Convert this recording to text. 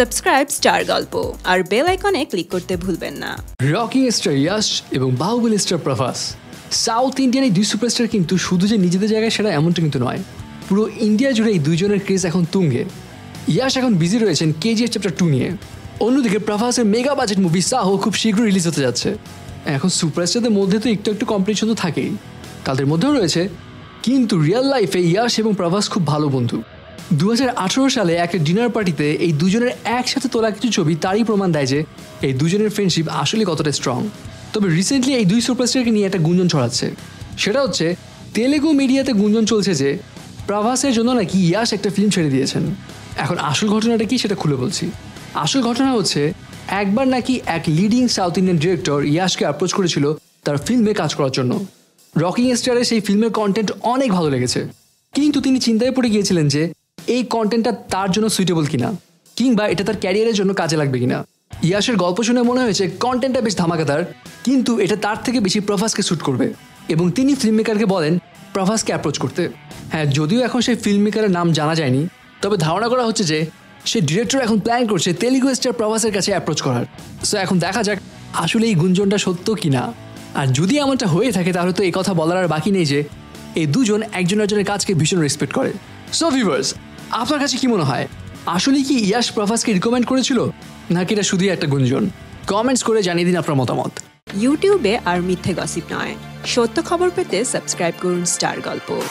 Subscribe star গল্প আর bell আইকনে click করতে ভুলবেন না। রকিং স্টার ইয়াশ এবং Baahubali star Prabhas south Indian এই দুই সুপারস্টার কিন্তু শুধু যে নিজেদের জায়গায় সেটা এমনটা কিন্তু নয়, পুরো ইন্ডিয়া জুড়ে এই দুইজনের ক্রেজ এখন তুঙ্গে। ইয়াশ এখন বিজি রয়েছেন কেজিএফ চ্যাপ্টার টু নিয়ে। অন্যদিকে প্রভাসের মেগা বাজেট মুভি সাহো খুব শীঘ্রই রিলিজ হতে যাচ্ছে। এখন সুপারস্টারদের মধ্যে তো একটু একটু কম্পিটিশন তো থাকেই। তাদের মধ্যেও রয়েছে, কিন্তু রিয়েল লাইফে ইয়াশ এবং প্রভাস খুব ভালো বন্ধু। দু হাজার আঠেরো সালে একটা ডিনার পার্টিতে এই দুজনের একসাথে তোলা কিছু ছবি তারই প্রমাণ দেয় যে এই দুজনের ফ্রেন্ডশিপ আসলে কতটা স্ট্রং তবে রিসেন্টলি এই দুই সুপারস্টারকে নিয়ে একটা গুঞ্জন ছড়াচ্ছে। সেটা হচ্ছে, তেলেগু মিডিয়াতে গুঞ্জন চলছে যে প্রভাসের জন্য নাকি ইয়াশ একটা ফিল্ম ছেড়ে দিয়েছেন। এখন আসল ঘটনাটা কি সেটা খুলে বলছি। আসল ঘটনা হচ্ছে, একবার নাকি এক লিডিং সাউথ ইন্ডিয়ান ডিরেক্টর ইয়াশকে অ্যাপ্রোচ করেছিল তার ফিল্মে কাজ করার জন্য। রকিং স্টারের সেই ফিল্মের কন্টেন্ট অনেক ভালো লেগেছে। কিন্তু তিনি চিন্তায় পড়ে গিয়েছিলেন যে এই কন্টেন্টটা তার জন্য সুইটেবল কিনা? কিংবা এটা তার ক্যারিয়ারের জন্য কাজে লাগবে কিনা? ইয়াসের গল্প শুনে মনে হয়েছে কন্টেন্টটা বেশ ধামাকাদার, কিন্তু এটা তার থেকে বেশি প্রভাসকে শ্যুট করবে। এবং তিনি ফিল্ম মেকারকে বলেন, প্রভাসকে অ্যাপ্রোচ করতে। হ্যাঁ যদিও এখন সেই ফিল্ম মেকারের নাম জানা যায়নি, তবে ধারণা করা হচ্ছে যে সে ডিরেক্টর এখন প্ল্যান করছে তেলুগু স্টার প্রভাসের কাছে অ্যাপ্রোচ করার। সো এখন দেখা যাক আসলে এই গুঞ্জনটা সত্য কিনা। আর যদি এমনটা হয়ে থাকে, তাহলে তো এই কথা বলার আর বাকি নেই যে এই দুজন একজন একজনের কাজকে ভীষণ রেসপেক্ট করে। সো ভিভার্স আপনার কাছে কি মনে হয়? আসলে কি ইয়াশ প্রভাসকে রিকমেন্ড করেছিল? নাকি এটা শুধুই একটা গুঞ্জন? কমেন্টস করে জানিয়ে দিন আপনার মতামত। ইউটিউবে আর মিথ্যে গসিপ নয়। সত্য খবর পেতে সাবস্ক্রাইব করুন স্টার গল্প